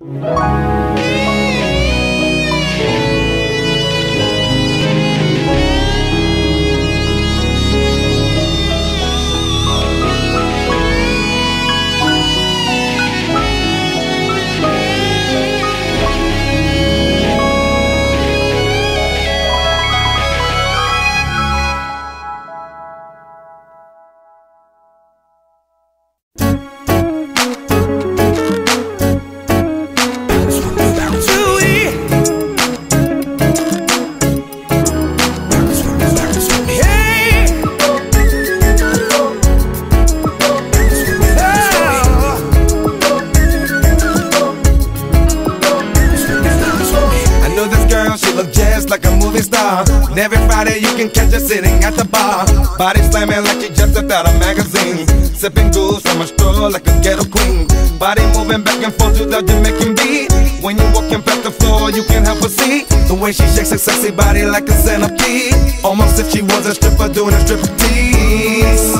Música every Friday you can catch her sitting at the bar. Body slamming like she just stepped out of magazine. Sipping goose from a straw like a ghetto queen. Body moving back and forth to the Jamaican beat. When you walking past the floor, you can't help but see the way she shakes her sexy body like a centipede. Almost if she was a stripper doing a striptease.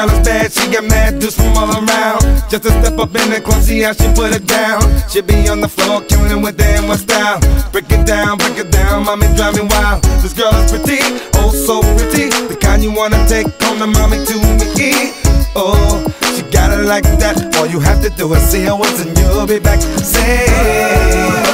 Girl is bad, she get mad dudes from all around. Just to step up in the club, see how she put it down. She be on the floor, killing it with damn what style. Break it down, break it down, mommy drive me wild. This girl is pretty, oh so pretty. The kind you wanna take home to mommy to me. Oh, she got it like that. All you have to do is see her once and you'll be back. Say.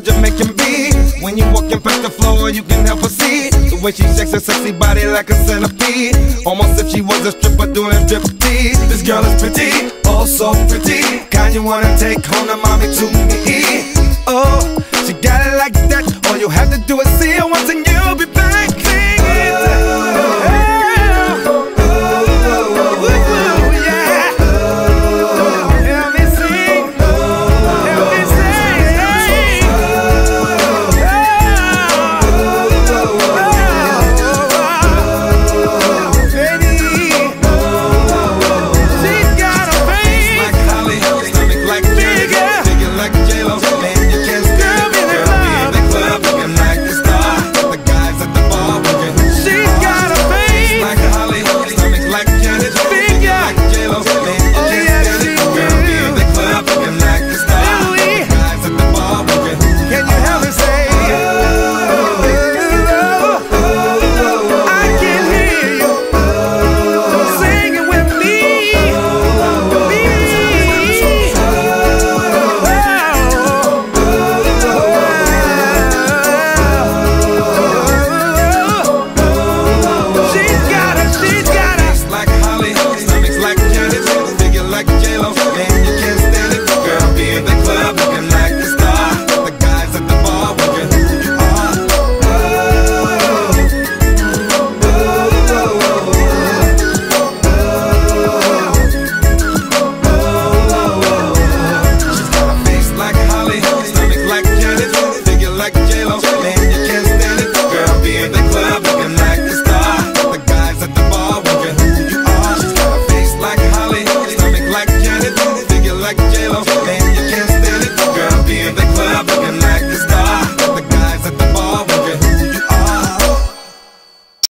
Jamaican beat. When you walking past the floor, you can help her see the way she shakes her sexy body like a centipede. Almost if she was a stripper doing a striptease. This girl is pretty, oh so pretty. Kind you wanna take home to mommy to me. Oh, she got it like that. All you have to do is see